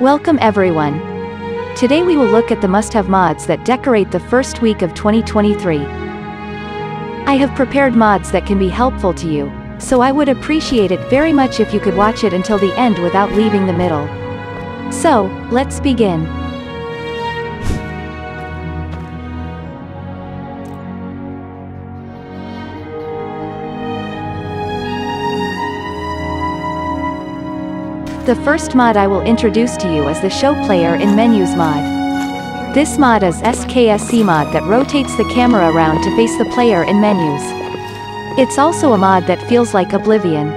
Welcome everyone. Today we will look at the must-have mods that decorate the first week of 2023. I have prepared mods that can be helpful to you, so I would appreciate it very much if you could watch it until the end without leaving the middle. So, let's begin. The first mod I will introduce to you is the Show Player in Menus mod. This mod is SKSE mod that rotates the camera around to face the player in menus. It's also a mod that feels like Oblivion.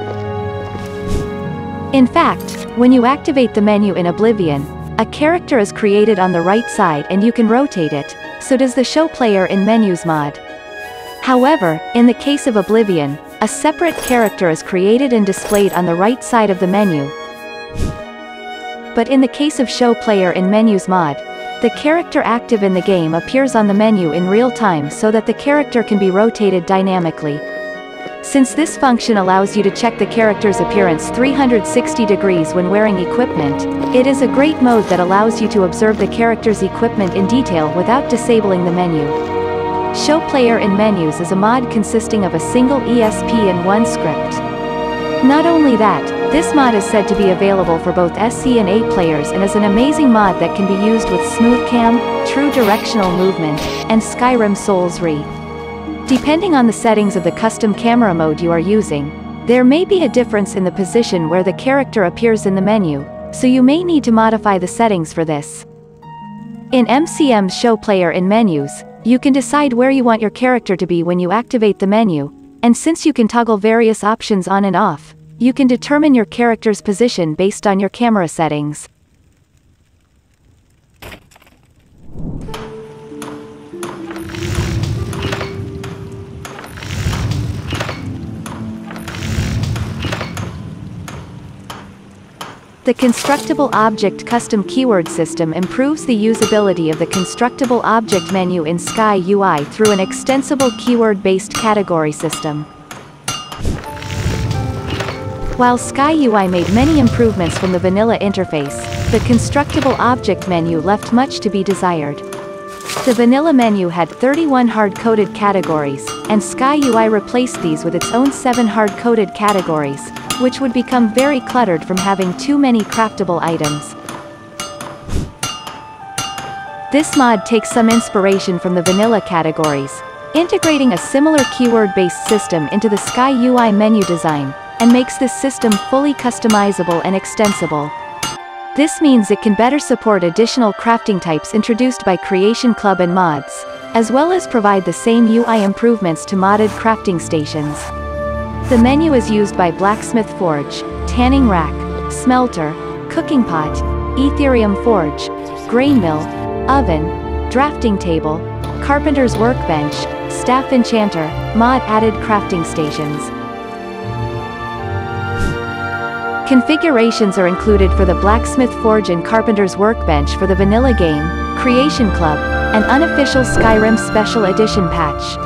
In fact, when you activate the menu in Oblivion, a character is created on the right side and you can rotate it, so does the Show Player in Menus mod. However, in the case of Oblivion, a separate character is created and displayed on the right side of the menu, but in the case of Show Player in Menus mod, the character active in the game appears on the menu in real time so that the character can be rotated dynamically. Since this function allows you to check the character's appearance 360 degrees when wearing equipment, it is a great mode that allows you to observe the character's equipment in detail without disabling the menu. Show Player in Menus is a mod consisting of a single ESP and one script. Not only that, this mod is said to be available for both SE and A players and is an amazing mod that can be used with SmoothCam, True Directional Movement, and Skyrim Souls Re. Depending on the settings of the custom camera mode you are using, there may be a difference in the position where the character appears in the menu, so you may need to modify the settings for this. In MCM's show player in menus, you can decide where you want your character to be when you activate the menu, and since you can toggle various options on and off, you can determine your character's position based on your camera settings. The Constructible Object Custom Keyword System improves the usability of the Constructible Object menu in Sky UI through an extensible keyword-based category system. While SkyUI made many improvements from the vanilla interface, the constructible object menu left much to be desired. The vanilla menu had 31 hard-coded categories, and SkyUI replaced these with its own 7 hard-coded categories, which would become very cluttered from having too many craftable items. This mod takes some inspiration from the vanilla categories, integrating a similar keyword-based system into the SkyUI menu design, and makes this system fully customizable and extensible. This means it can better support additional crafting types introduced by Creation Club and mods, as well as provide the same UI improvements to modded crafting stations. The menu is used by Blacksmith Forge, Tanning Rack, Smelter, Cooking Pot, Aetherium Forge, Grain Mill, Oven, Drafting Table, Carpenter's Workbench, Staff Enchanter, mod added crafting stations. Configurations are included for the Blacksmith Forge and Carpenter's Workbench for the vanilla game, Creation Club, and unofficial Skyrim Special Edition patch.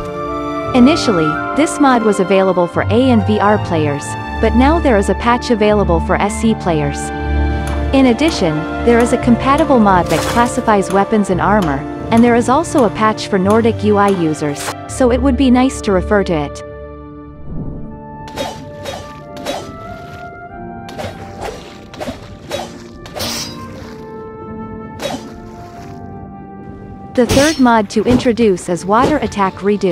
Initially, this mod was available for A and VR players, but now there is a patch available for SE players. In addition, there is a compatible mod that classifies weapons and armor, and there is also a patch for Nordic UI users, so it would be nice to refer to it. The third mod to introduce is Water Attack Redo.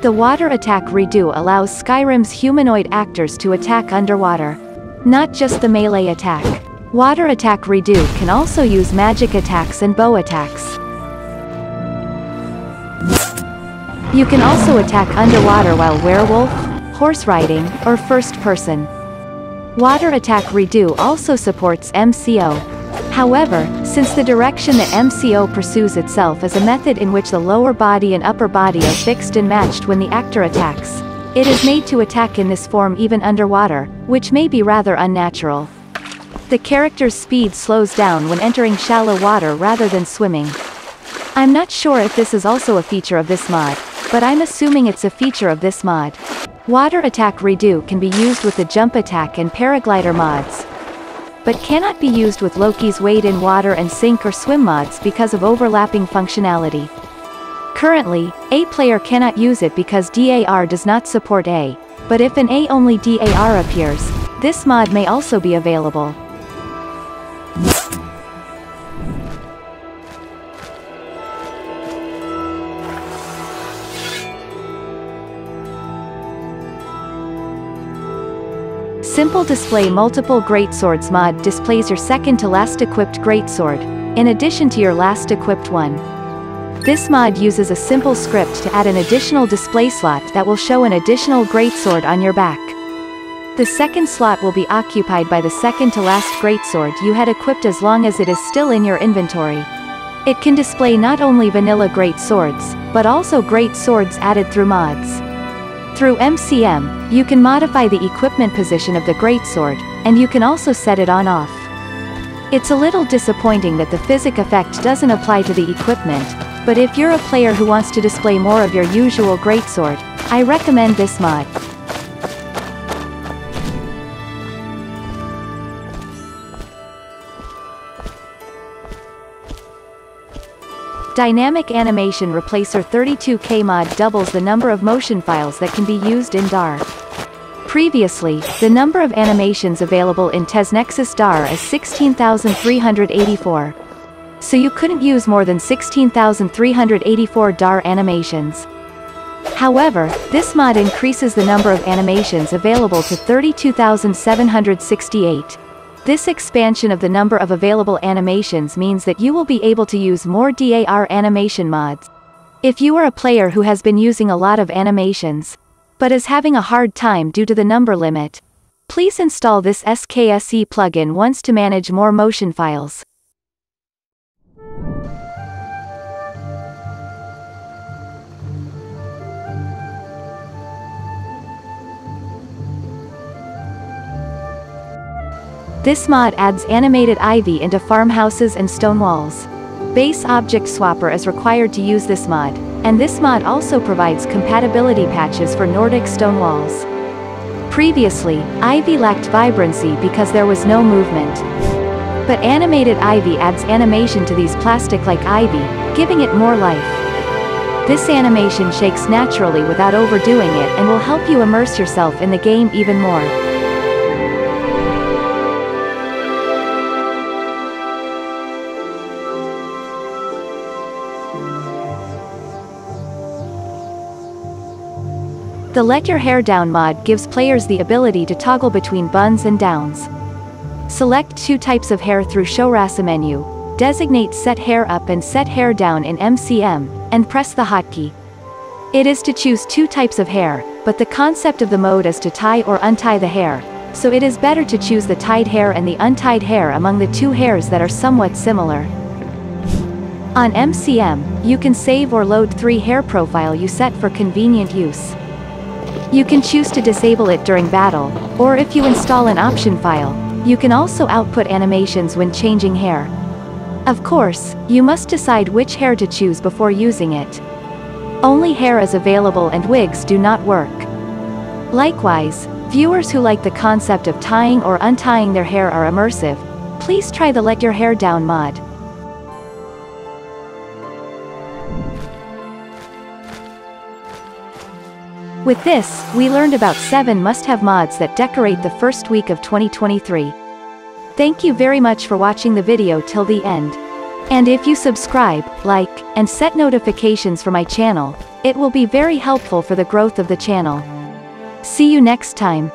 The Water Attack Redo allows Skyrim's humanoid actors to attack underwater. Not just the melee attack. Water Attack Redo can also use magic attacks and bow attacks. You can also attack underwater while werewolf, horse riding, or first person. Water Attack Redo also supports MCO, However, since the direction that MCO pursues itself is a method in which the lower body and upper body are fixed and matched when the actor attacks, it is made to attack in this form even underwater, which may be rather unnatural. The character's speed slows down when entering shallow water rather than swimming. I'm not sure if this is also a feature of this mod, but I'm assuming it's a feature of this mod. Water Attack Redo can be used with the Jump Attack and Paraglider mods, but cannot be used with Loki's wade in water and sink or swim mods because of overlapping functionality. Currently, A player cannot use it because DAR does not support A, but if an A-only DAR appears, this mod may also be available. Simple Display Multiple Greatswords mod displays your second to last equipped greatsword, in addition to your last equipped one. This mod uses a simple script to add an additional display slot that will show an additional greatsword on your back. The second slot will be occupied by the second to last greatsword you had equipped as long as it is still in your inventory. It can display not only vanilla great swords, but also great swords added through mods. Through MCM, you can modify the equipment position of the greatsword, and you can also set it on off. It's a little disappointing that the physic effect doesn't apply to the equipment, but if you're a player who wants to display more of your usual greatsword, I recommend this mod. Dynamic Animation Replacer 32K mod doubles the number of motion files that can be used in DAR. Previously, the number of animations available in TesNexus DAR is 16,384. So you couldn't use more than 16,384 DAR animations. However, this mod increases the number of animations available to 32,768. This expansion of the number of available animations means that you will be able to use more DAR animation mods. If you are a player who has been using a lot of animations, but is having a hard time due to the number limit, please install this SKSE plugin once to manage more motion files. This mod adds animated ivy into farmhouses and stone walls. Base Object Swapper is required to use this mod, and this mod also provides compatibility patches for Nordic stone walls. Previously, ivy lacked vibrancy because there was no movement. But animated ivy adds animation to these plastic-like ivy, giving it more life. This animation shakes naturally without overdoing it and will help you immerse yourself in the game even more. The Let Your Hair Down mod gives players the ability to toggle between buns and downs. Select two types of hair through Show Race menu, designate Set Hair Up and Set Hair Down in MCM, and press the hotkey. It is to choose two types of hair, but the concept of the mode is to tie or untie the hair, so it is better to choose the tied hair and the untied hair among the two hairs that are somewhat similar. On MCM, you can save or load 3 hair profile you set for convenient use. You can choose to disable it during battle, or if you install an option file, you can also output animations when changing hair. Of course, you must decide which hair to choose before using it. Only hair is available and wigs do not work. Likewise, viewers who like the concept of tying or untying their hair are immersive, please try the Let Your Hair Down mod. With this, we learned about 7 must-have mods that decorate the first week of 2023. Thank you very much for watching the video till the end. And if you subscribe, like, and set notifications for my channel, it will be very helpful for the growth of the channel. See you next time.